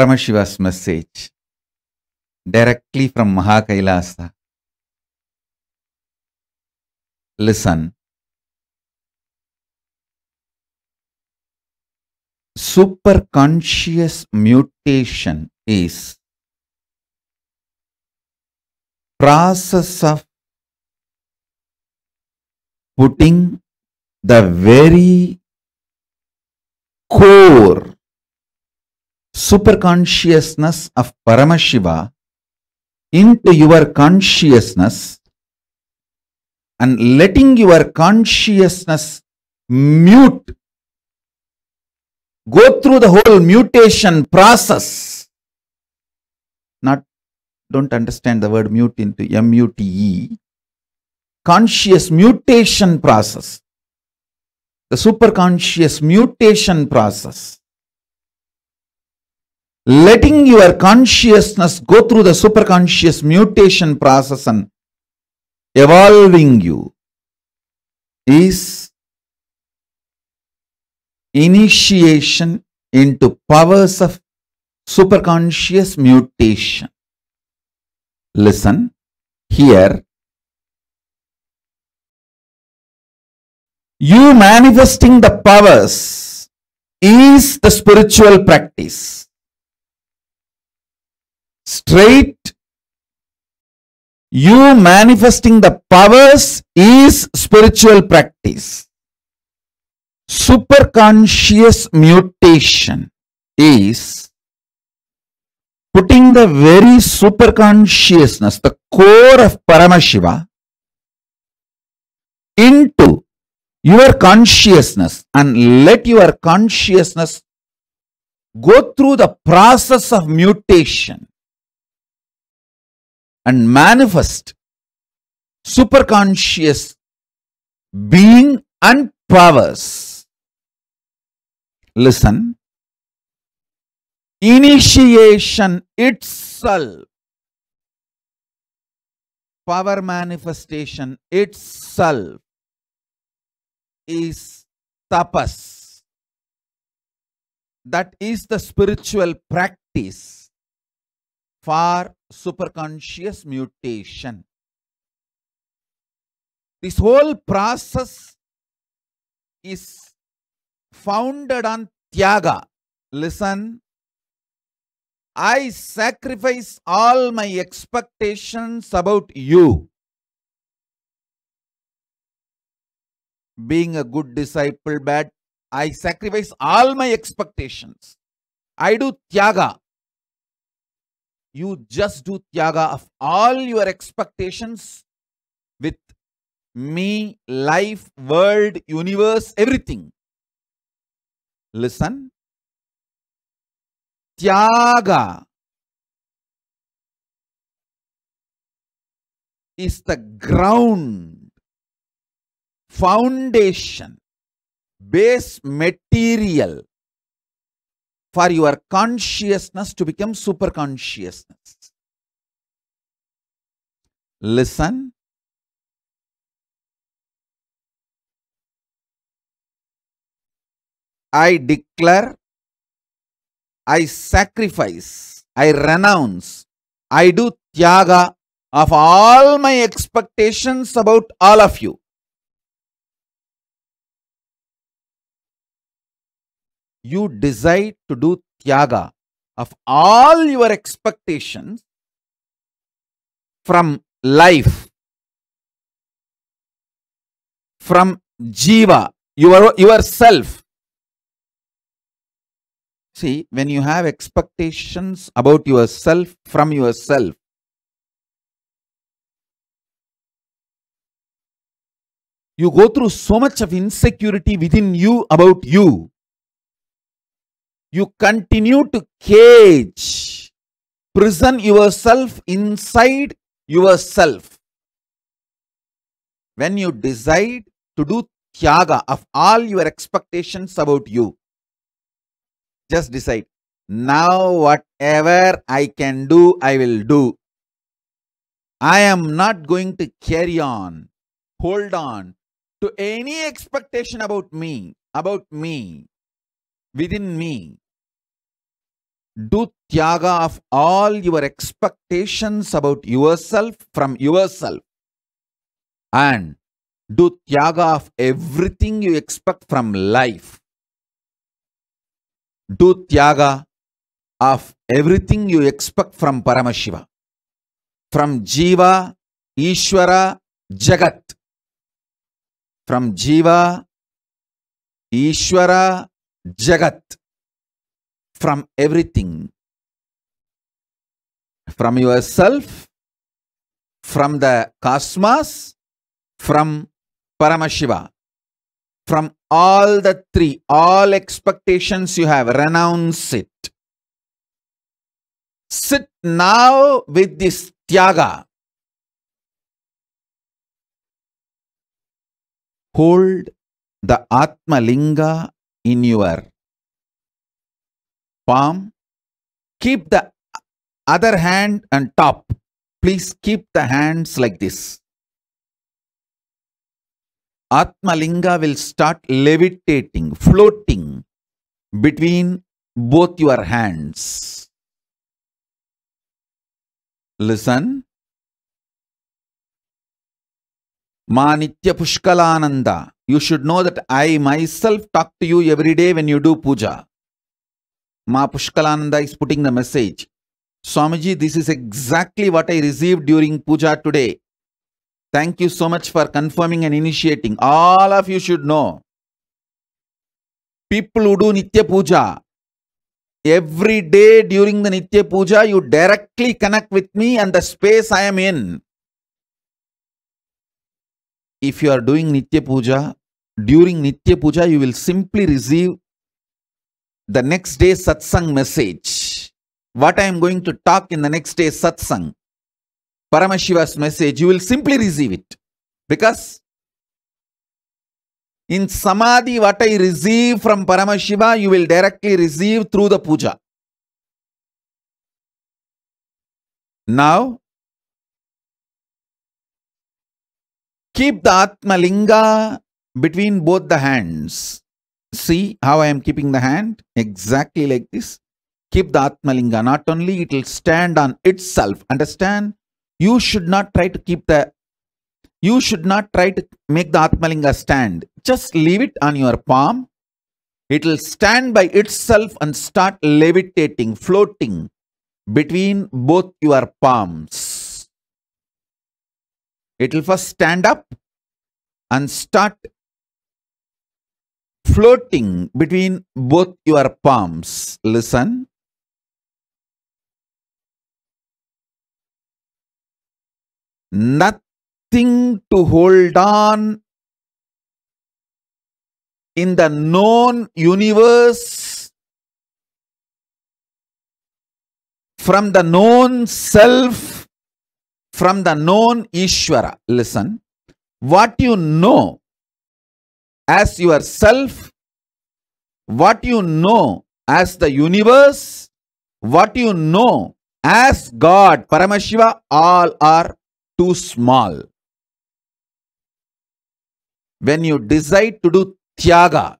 Paramashiva's message directly from Mahakailasa. Listen. Superconscious mutation is process of putting the very core superconsciousness of Paramashiva into your consciousness and letting your consciousness mute, go through the whole mutation process. Not, don't understand the word mute into M U T E. Conscious mutation process. The superconscious mutation process letting your consciousness go through the superconscious mutation process and evolving you is initiation into powers of superconscious mutation. Listen here. You manifesting the powers is the spiritual practice straight you manifesting the powers is spiritual practice. Superconscious mutation is putting the very superconsciousness the core of paramashiva into your consciousness and let your consciousness go through the process of mutation and manifest superconscious being and powers. Listen. Initiation itself, power manifestation itself is tapas. That is the spiritual practice for superconscious mutation. This whole process is founded on tyaga. Listen, I sacrifice all my expectations about you. Being a good disciple, bad, I sacrifice all my expectations. I do tyaga you just do tyaga of all your expectations with me, life, world, universe, everything. Listen. Tyaga is the ground, foundation, base material for your consciousness to become super consciousness. Listen. I declare, I sacrifice, I renounce, I do tyaga of all my expectations about all of you. You decide to do tyaga of all your expectations from life, from jiva, your, yourself. See, when you have expectations about yourself from yourself, you go through so much of insecurity within you about you you continue to cage, prison yourself inside yourself. When you decide to do tyaga of all your expectations about you, just decide, now whatever I can do, I will do. I am not going to carry on, hold on to any expectation about me, about me, within me. do tyaga of all your expectations about yourself from yourself and do tyaga of everything you expect from life. Do tyaga of everything you expect from Paramashiva, from Jiva, Ishvara, Jagat. From Jiva, Ishvara, Jagat. From everything. From yourself, from the cosmos, from Paramashiva. From all the three, all expectations you have, renounce it. Sit now with this tyaga. Hold the Atma Linga in your palm. Keep the other hand on top. Please keep the hands like this. Atma Linga will start levitating, floating between both your hands. Listen. Ma Nitya Pushkalananda. You should know that I myself talk to you every day when you do puja. Ma Pushkalananda is putting the message. Swamiji, this is exactly what I received during puja today. Thank you so much for confirming and initiating. All of you should know. People who do Nitya Puja, every day during the Nitya Puja, you directly connect with me and the space I am in. If you are doing Nitya Puja, during Nitya Puja, you will simply receive the next day satsang message. What I am going to talk in the next day satsang. Paramashiva's message, you will simply receive it. Because in Samadhi, what I receive from Paramashiva, you will directly receive through the puja. Now, keep the Atma Linga between both the hands. See how I am keeping the hand? Exactly like this. Keep the Atma Linga. Not only it will stand on itself. Understand? you should not try to keep the you should not try to make the atmalinga stand just leave it on your palm it will stand by itself and start levitating floating between both your palms it will first stand up and start floating between both your palms. Listen. Nothing to hold on in the known universe from the known self from the known Ishvara. Listen, what you know as yourself, what you know as the universe, what you know as God, Paramashiva, all are too small. When you decide to do tyaga,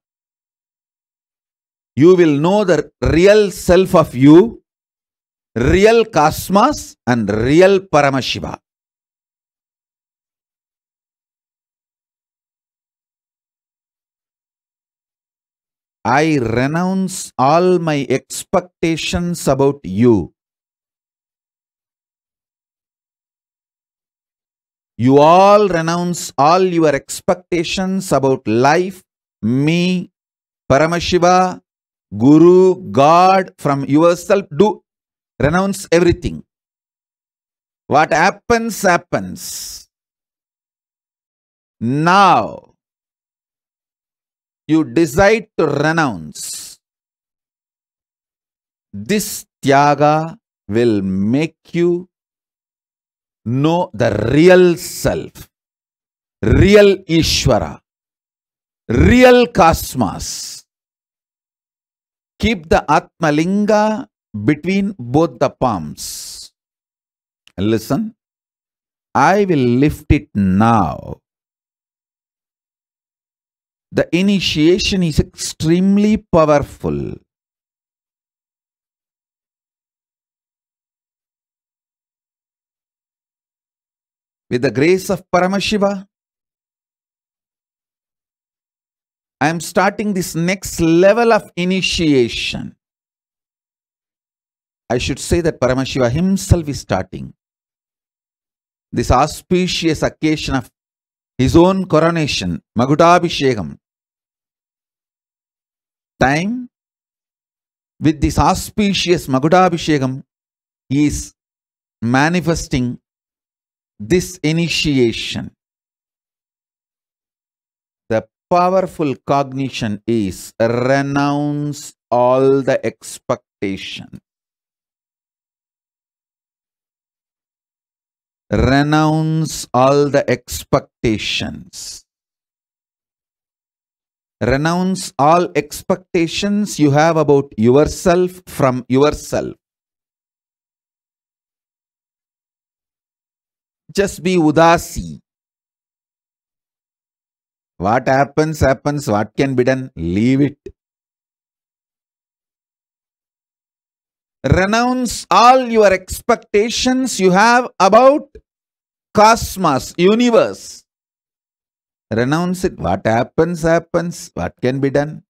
you will know the real self of you, real cosmos, and real Paramashiva. I renounce all my expectations about you. You all renounce all your expectations about life, me, Paramashiva, Guru, God, from yourself. Do renounce everything. What happens, happens. Now, you decide to renounce. This tyaga will make you know the real self, real Ishvara, real cosmos. Keep the Atmalinga between both the palms. Listen, I will lift it now. The initiation is extremely powerful. With the grace of Paramashiva, I am starting this next level of initiation. I should say that Paramashiva himself is starting this auspicious occasion of his own coronation, Magutabhishekam. Time with this auspicious Magutabhishekam, he is manifesting this initiation. The powerful cognition is renounce all the expectation. Renounce all the expectations. Renounce all expectations you have about yourself from yourself. Just be udasi. What happens, happens. What can be done, leave it. Renounce all your expectations you have about cosmos, universe. Renounce it. What happens, happens. What can be done?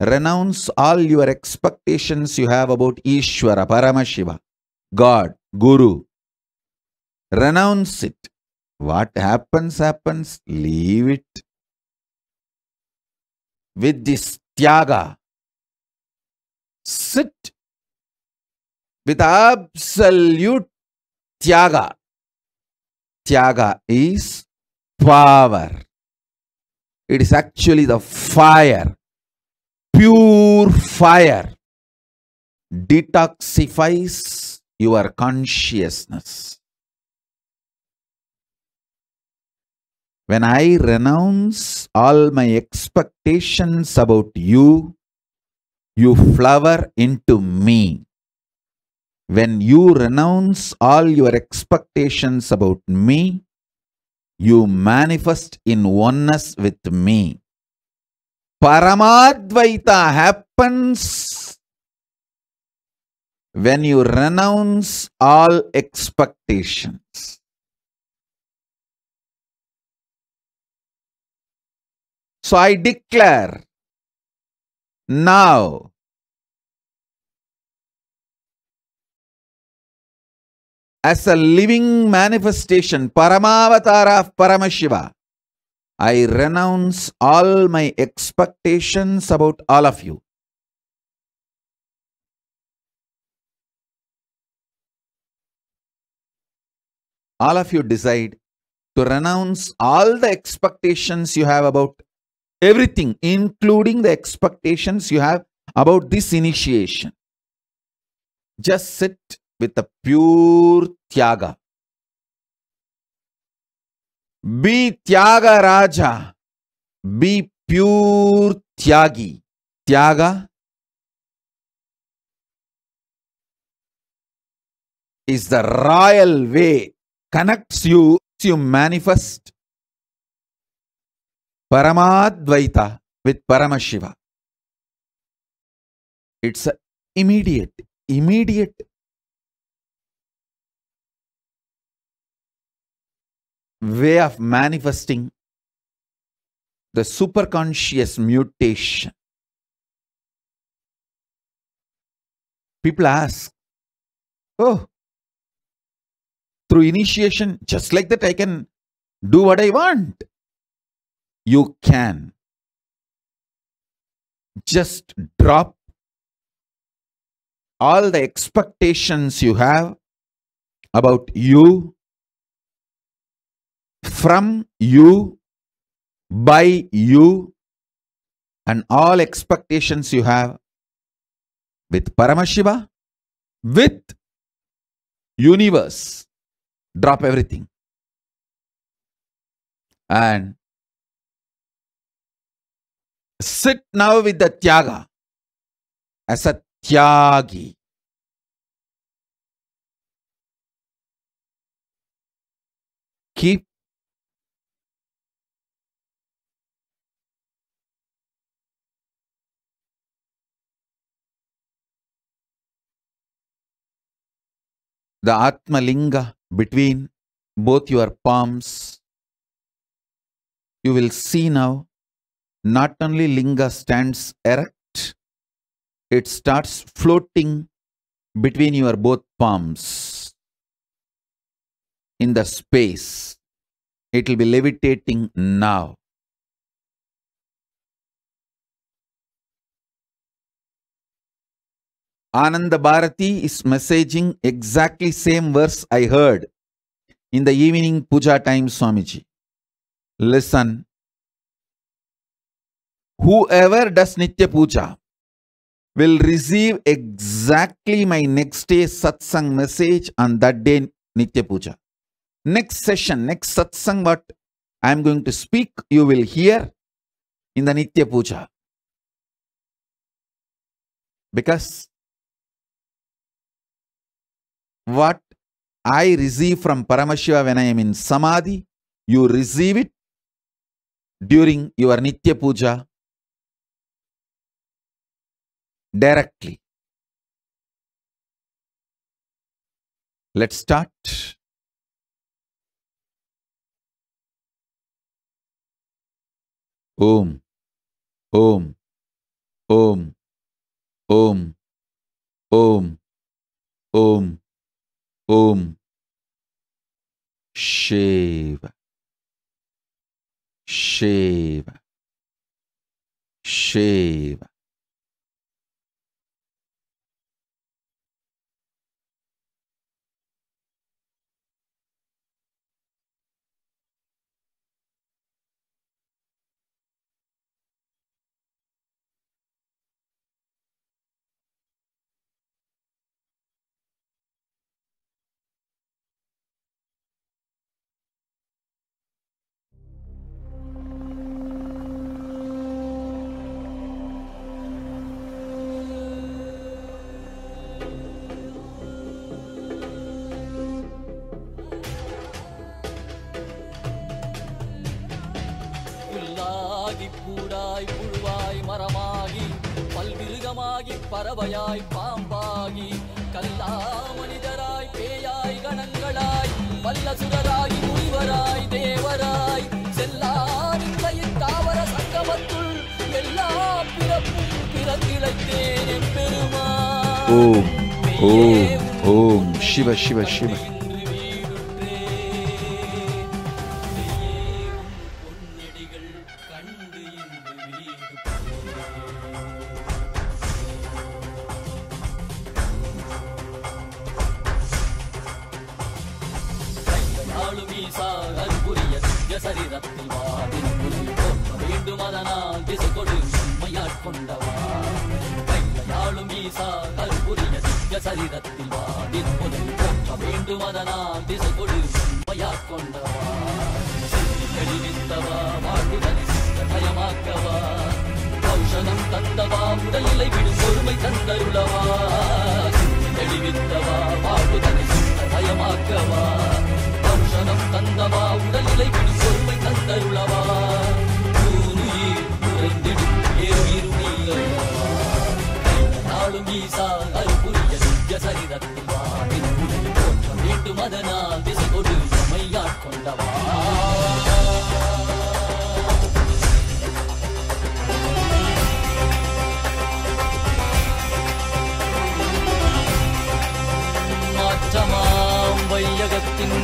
Renounce all your expectations you have about Ishvara, Paramashiva, God, Guru. Renounce it. What happens, happens. Leave it. With this tyaga, sit with absolute tyaga. Tyaga is power. It is actually the fire, pure fire, detoxifies your consciousness. When I renounce all my expectations about you, you flower into me. When you renounce all your expectations about me, you manifest in oneness with me. Paramadvaita happens when you renounce all expectations. So I declare now as a living manifestation, Paramavatara of Paramashiva, I renounce all my expectations about all of you. All of you decide to renounce all the expectations you have about everything, including the expectations you have about this initiation. Just sit with a pure tyaga. Be tyaga raja. Be pure tyagi. Tyaga is the royal way, connects you, you manifest Paramadvaita with Paramashiva. It's immediate, immediate way of manifesting the superconscious mutation. People ask, Oh, through initiation, just like that, I can do what I want. You can just drop all the expectations you have about you from you, by you, and all expectations you have with Paramashiva, with universe. Drop everything. And sit now with the Tyaga as a Tyagi. Keep the Atma Linga between both your palms. You will see now not only linga stands erect, it starts floating between your both palms in the space. It will be levitating now. Ananda Bharati is messaging exactly same verse I heard in the evening puja time Swamiji. Listen. Whoever does Nitya Puja will receive exactly my next day satsang message on that day Nitya Puja. Next session, next satsang what I am going to speak, you will hear in the Nitya Puja. Because what I receive from Paramashiva when I am in Samadhi, you receive it during your Nitya Puja directly. Let's start. Om, Om, Om, Om, Om, Om, Um, Om. Shiva, Shiva, Shiva. பறவையாய் பாம்பாகி கல்லா மனிதராய் பேயாய் கணங்களாய் வல்லசுரராகி முனிவராய் தேவராய் செல்லாரின் தாவர சங்கமத்துள் எல்லா பிறப்பும் பிறந்திழைத்தேன் எம்பெருமா Om, Om, Om, Shiva, Shiva, Shiva. ஆடினபோது போற்ற வேண்டும் அதனால் திசை கொடு உண்மையா கொண்டவா கழிவித்தவா வாழ்வுதனை சித்தமயமாக்கவா கௌஷனம் தந்தவா உடலிலை விடும் பொறுமை தந்தருளவா? தெளிவித்தவா வாழ்வுதனை சித்தமயமாக்கவா கௌஷனம் தந்தவா உடலிலை விடும் பொறுமை தந்தருளவா கூறுயிர் குறைந்திடும் ஏறுயிரும் நாளும் ஈசா அற்புதம் திவ்ய சரிதத்துவா தோற்றம் மீட்டு மதனால் திசை கொடு மையாட்கொண்டவா மாற்றமாம் வையகத்தின்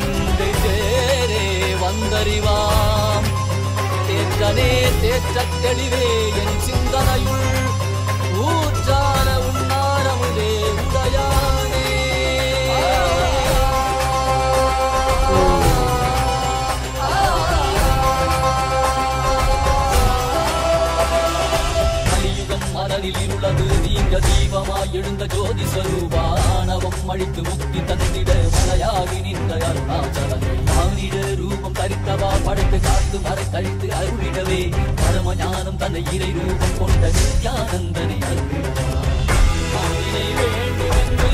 தேரே வந்தறிவாம். தேற்றனே தேற்ற தெளிவே என் சிந்தனையுள் இருளது தீபமாய் எழுந்த ஜோதி ஸ்வரூபானவம் அழித்து முக்தி தந்திட மலையாகி நின்ற அருணாச்சலமே. மானிட ரூபம் தரித்தவா படைத்து காத்து மறை கழித்து அருளிடவே. பரம ஞானம் தன்னை இறை ரூபம் கொண்ட நித்யானந்தனை அருளிடவா. மானினை வேண்டுமென்று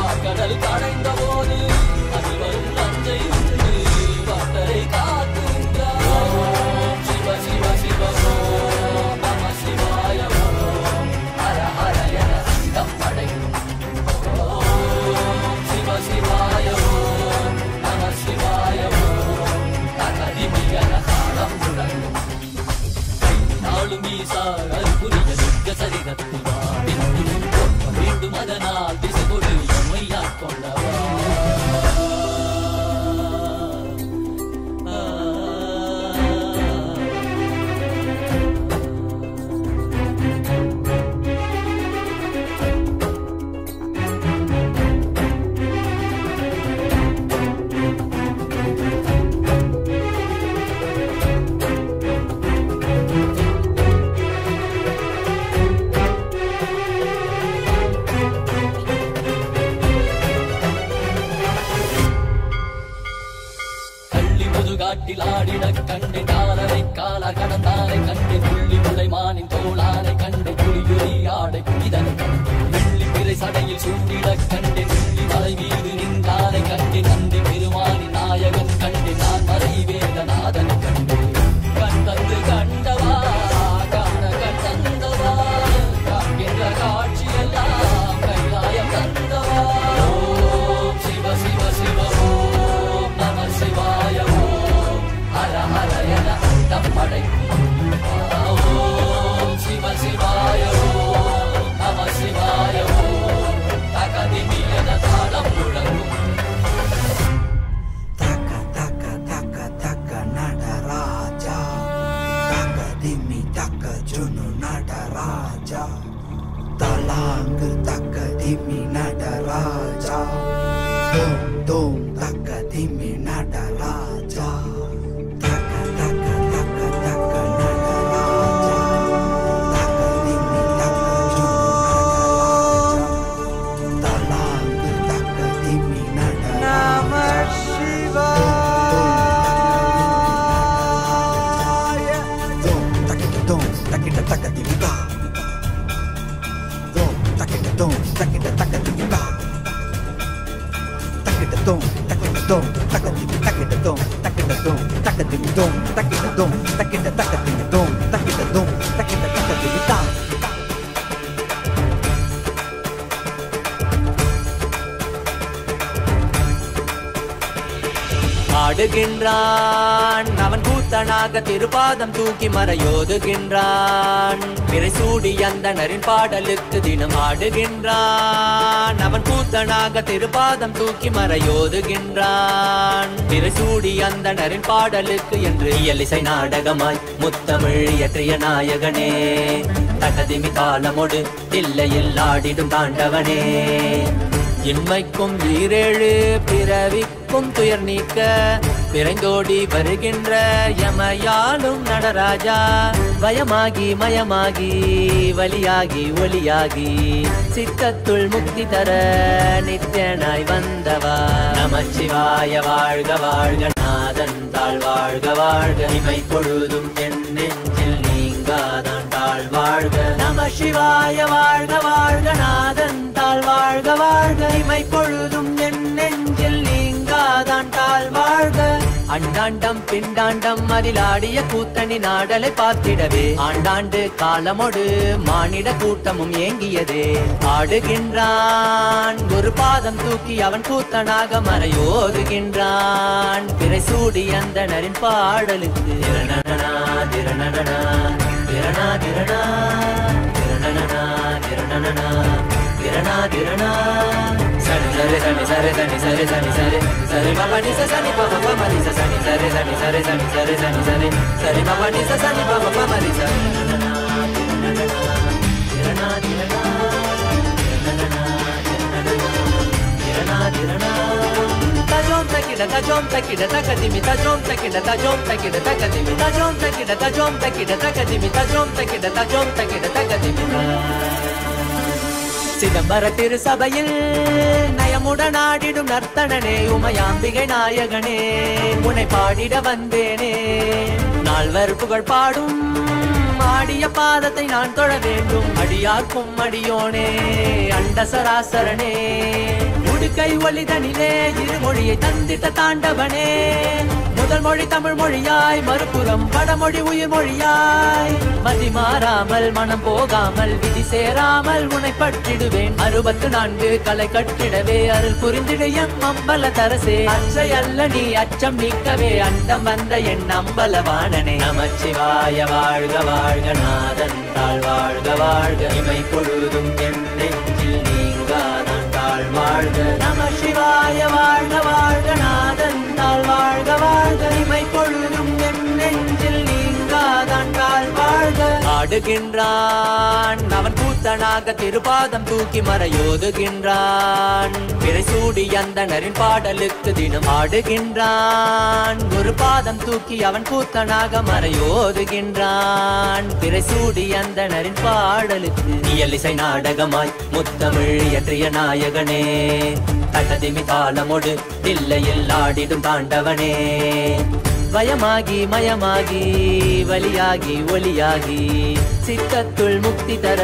பார்க்கடல் கடைந்த போது Nataraja taka ding dong, taka da dong, taka da taka ding dong, taka da dong, taka da taka ding dong. ஆடுகின்றான் அவன் கூத்தனாக திருப்பாதம் தூக்கி மறையோதுகின்றான் பிறைசூடி அந்தனரின் பாடலுக்கு தினம் ஆடுகின்றான். அவன் கூத்தனாக திருப்பாதம் தூக்கி மறையோதுகின்றான். பிறைசூடி அந்தனரின் பாடலுக்கு என்று இயலிசை நாடகமாய் முத்தமிழ் இயற்றிய நாயகனே தகதிமி காலமொடு இல்லையில் ஆடிடும் தாண்டவனே. இன்மைக்கும் ஈரேழு பிறவிக்கும் துயர் நீக்க பிறந்தோடி வருகின்ற யமயாலும் நடராஜா பயமாகி மயமாகி வலியாகி ஒளியாகி சித்தத்துள் முக்தி தர நித்தியனாய் வந்தவா. நமச்சிவாய வாழ்க வாழ்க நாதன் தாழ் வாழ்க வாழ்க இமை பொழுதும் என் நெஞ்சில் நீங்காதான் தாழ் வாழ்க. நம சிவாய வாழ்க வாழ்க நாதன் தாழ் வாழ்க வாழ்க இமை பொழுதும் அண்டாண்டம் பிண்டாண்டம் அதிலாடிய கூத்தணி நாடலை பார்த்திடவே. ஆண்டாண்டு காலமொடு மானிட கூட்டமும் ஏங்கியதே. ஆடுகின்றான் ஒரு பாதம் தூக்கி அவன் கூத்தனாக மறையோதுகின்றான். பிறை சூடி அந்தனரின் பாடலுக்கு. திரணனா திரணனா திரணா திரணா திரணனா திரணனா. திரணா திரணா sani sare sani sare sani sare sani sare sare mama ni sa sani mama mama ni sa sani sare sani sare sani sare sani sare sare mama ni sa sani mama mama ni sa tirana tirana ta, tirana tajom takida tajom takida takadimi tajom takida tajom takida takadimi tajom takida tajom takida takadimi ta, takida tajom takida takadimi சிதம்பர திருசபையில் நயமுடன் ஆடிடும் நர்த்தனனே உமையாம்பிகை நாயகனே உன்னை பாடிட வந்தேனே. நால்வர் புகழ் பாடும் ஆடிய பாதத்தை நான் தொழ வேண்டும் அடியார்க்கும் அடியோனே அண்ட சராசரனே. உடுக்கை ஒளிதனிலே இருமொழியை தந்திட்ட தாண்டவனே முதல் மொழி தமிழ் மொழியாய். மறுபுறம் வடமொழி உயிர் மொழியாய். மதி மாறாமல் மனம் போகாமல் விதி சேராமல் உனை பற்றிடுவேன். அறுபத்து நான்கு கலை கட்டிடவே அருள் புரிந்திடு எம் அம்பல தரசே அச்சை அல்ல நீ அச்சம் நீக்கவே. அண்டம் வந்த என் அம்பலவாணனே. நமச்சிவாய வாழ்க வாழ்க நாதன் தாழ். வாழ்க வாழ்க இமை பொழுதும் என் ஆடுகின்றான் அவன் கூத்தனாக திருபாதம் தூக்கி மறையோதுகின்றான். பிறைசூடி அந்தனரின் பாடலுக்கு தினம் ஆடுகின்றான். ஒரு பாதம் தூக்கி அவன் கூத்தனாக மறையோதுகின்றான். பிறைசூடி அந்தனரின் பாடலுக்கு இயலிசை நாடகமாய் முத்தமிழ் இயற்றிய நாயகனே. தட்டதிமி தாளமொடு இல்லையில் ஆடிடும் தாண்டவனே. வயமாகி மயமாகி வலியாகி ஒளியாகி சித்தத்துள் முக்தி தர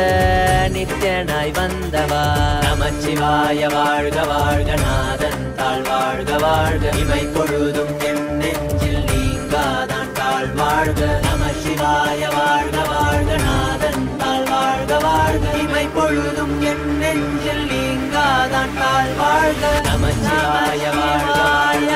நித்தனாய் வந்தவா. நமச்சிவாய வாழ்க வாழ்க நாதன் தாழ் வாழ்க வாழ்க. இமை பொழுதும் என் நெஞ்சில் நீங்காதான் தாழ் வாழ்க. நமச்சிவாய வாழ்க வாழ்க நாதன் தாழ் வாழ்க வாழ்க. இமை பொழுதும் என் நெஞ்சில் நீங்காதான் தாழ் வாழ்க. நமச்சிவாய வாழ்க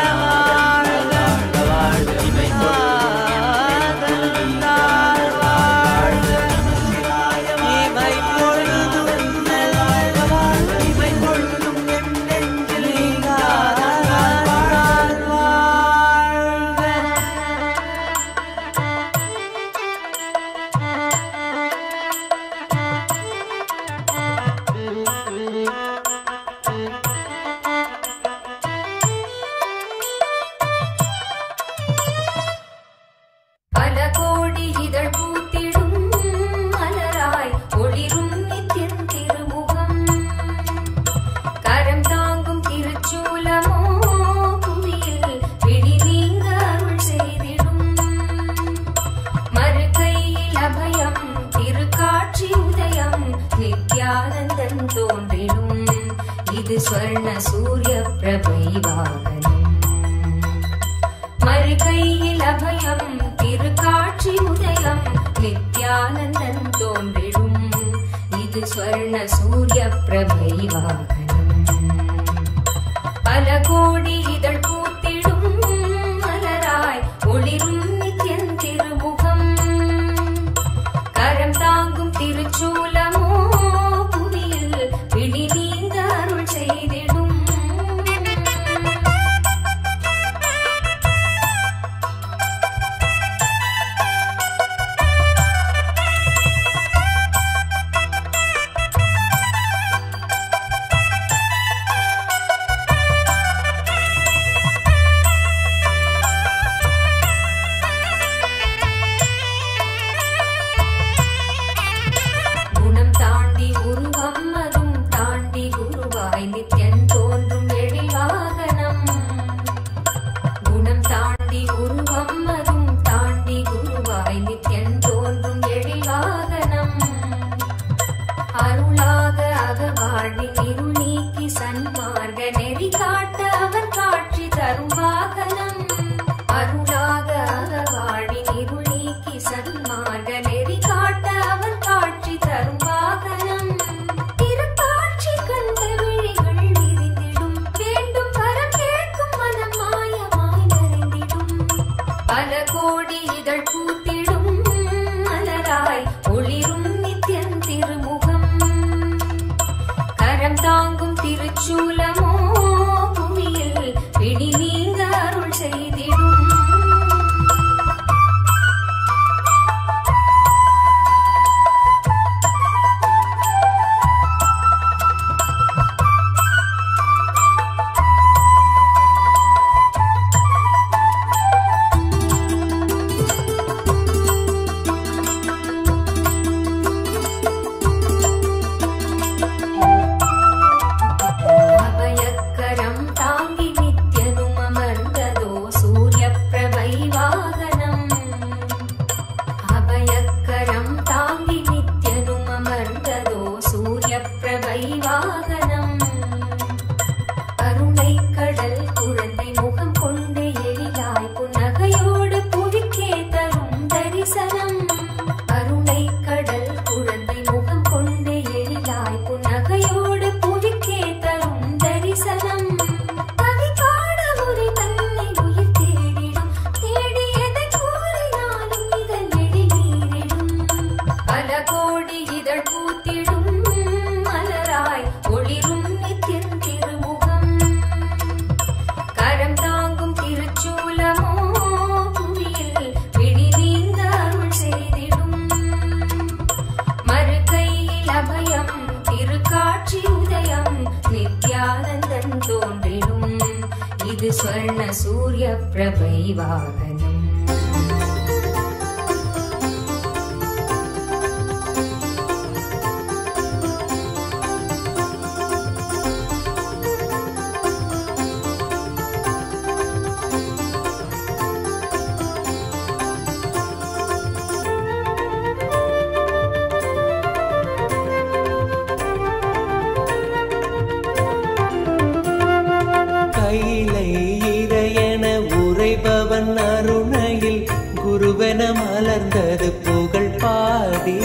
பூவென மலர்ந்தது புகழ் பாடி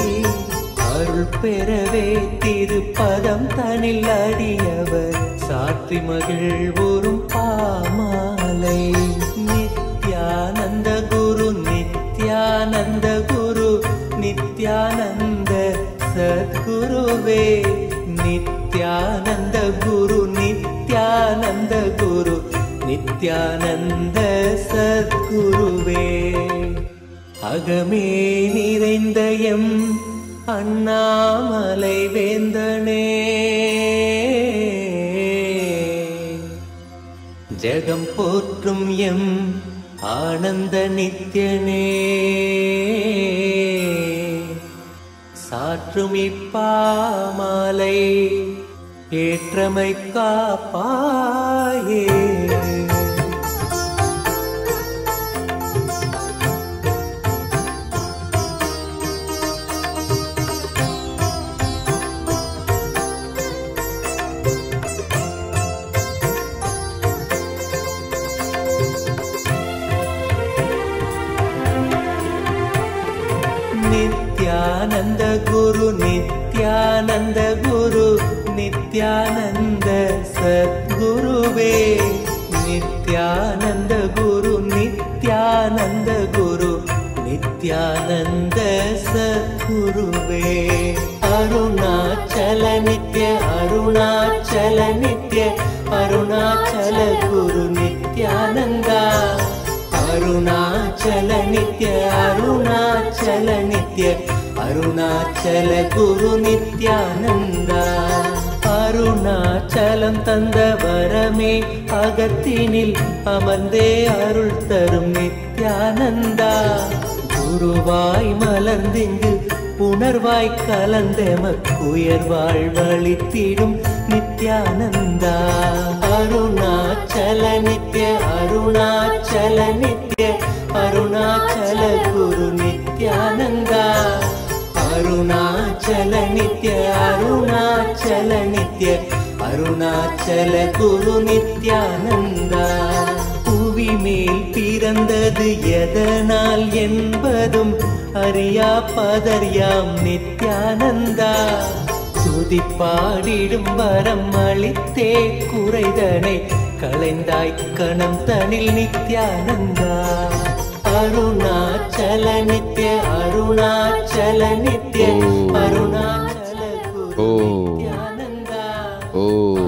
அருள் பெறவே திருப்பதம் தனில் அடியவர். சாற்றி மகிழ்வுறும் பாமாலை. நித்யானந்த குரு நித்யானந்த குரு நித்யானந்த சத்குருவே. நித்யானந்த குரு நித்யானந்த குரு நித்யானந்த சத்குருவே. அகமே நிறைந்த எம் அண்ணாமலை வேந்தனே. ஜெகம் போற்றும் எம் ஆனந்த நித்யனே. சாற்றும் இப்பாமலை ஏற்றமை காப்பாயே. நித்யானந்த குரு நித்யானந்த சத்குருவே. நித்யானந்த குரு நித்யானந்த குரு நித்யானந்த சத்குருவே. அருணாச்சல நித்ய அருணாச்சல நித்ய அருணாச்சல குரு நித்யானந்தா. அருணாச்சல நித்ய அருணாச்சல நித்ய அருணாச்சல குரு நித்யானந்தா அருணாச்சலம் தந்த வரமே அகத்தினில் அமர்ந்தே அருள் தரும் நித்யானந்தா. குருவாய் மலர்ந்திங்கு புணர்வாய் கலந்தெமக்குயர்வாழ் வாழ்வழித்திடும் நித்யானந்தா. அருணாச்சல நித்ய அருணாச்சல நித்ய அருணாச்சல குரு நித்யானந்தா அருணாச்சல நித்ய அருணாச்சல நித்ய அருணாச்சல குரு நித்யானந்தா. புவி மேல் பிறந்தது எதனால் என்பதும் அறியா பதறியாம் நித்யானந்தா. துதி பாடிடும் வரம் அளித்தே குறைதனை களைந்தாய் கணம் தனில் நித்யானந்தா. அருணாச்சல நித்ய அருணாச்சல अरुणाचल नित्य Arunachal Oh.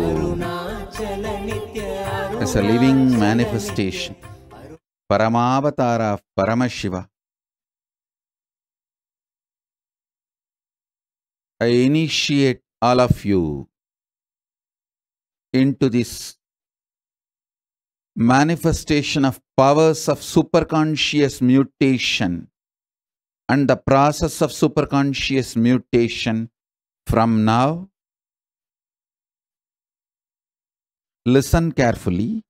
As a living manifestation, Paramavatara of Paramashiva. I initiate all of you into this manifestation of powers of superconscious mutation and the process of superconscious mutation from now. Listen carefully.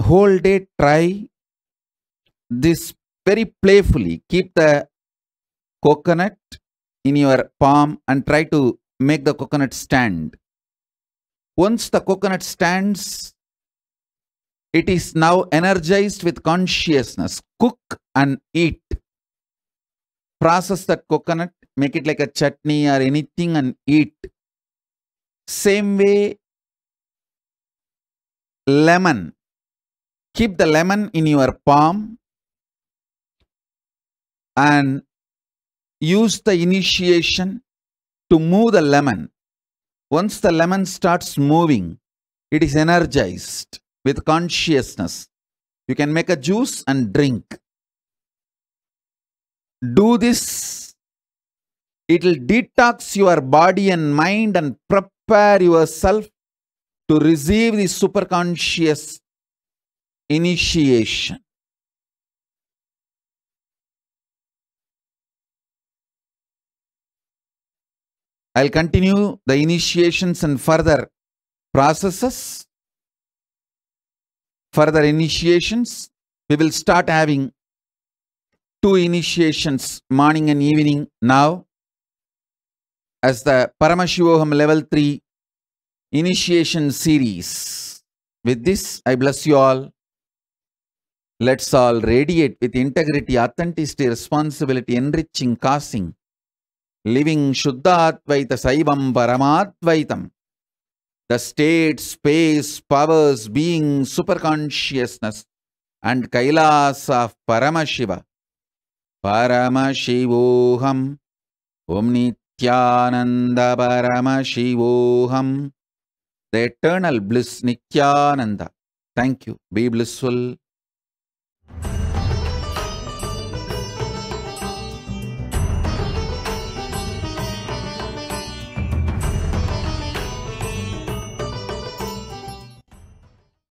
Whole day try this very playfully. Keep the coconut in your palm and try to make the coconut stand. Once the coconut stands, it is now energized with consciousness. Cook and eat. Process that coconut, make it like a chutney or anything and eat. Same way, lemon. Keep the lemon in your palm and use the initiation to move the lemon. Once the lemon starts moving, it is energized with consciousness. You can make a juice and drink. Do this. It will detox your body and mind and prepare yourself to receive the superconscious initiation. I'll continue the initiations and further processes. Further initiations. We will start having two initiations, morning and evening, now. As the Paramashivoham Level 3 initiation series. With this, I bless you all. Let's all radiate with integrity, authenticity, responsibility, enriching, causing, living shuddha Shuddhadvaita Saivam Paramadvaitam. The state, space, powers, being, superconsciousness, and Kailas of Paramashiva. Paramashivoham. Om Nityananda Paramashivoham. The eternal bliss Nityananda. Thank you. Be blissful.